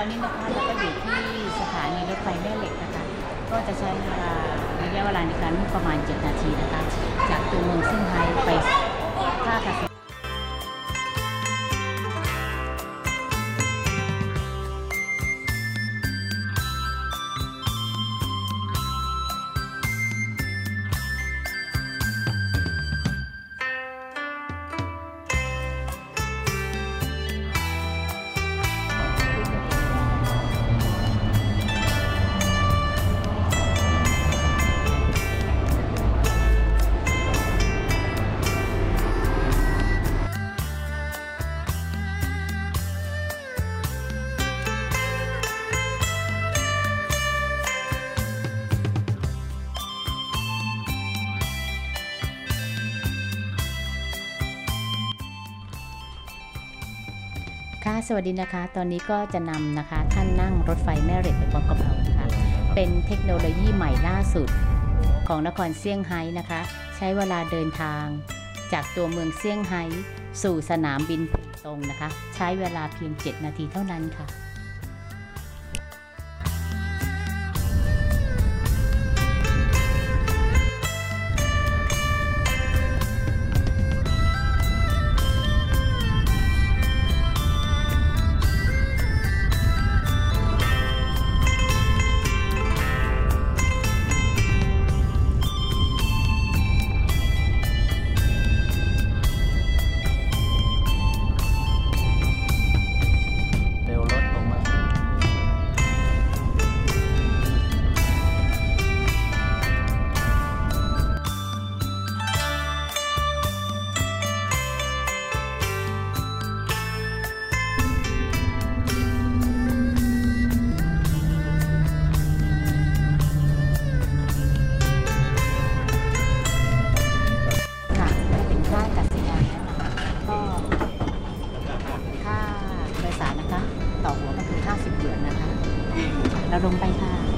อนนี้นะคะเราก็อยู่ที่สถานีรถไฟแม่เหล็กนะคะ ก็จะใช้เวลาระยะเวลาในการประมาณ 7 นาทีนะคะ จากตัวเมืองเซี่ยงไฮ้ไปท่าอากาศ ค่ะสวัสดีนะคะ ตอนนี้ก็จะนำนะคะท่านนั่งรถไฟแม่เหล็กไปพร้อมกับเรานะคะเป็นเทคโนโลยีใหม่ล่าสุดของนครเซี่ยงไฮ้นะคะ ใช้เวลาเดินทาง จากตัวเมืองเซี่ยงไฮ้สู่สนามบินปูตงนะคะ ใช้เวลาเพียง 7 นาทีเท่านั้นค่ะ เราลงไปค่ะ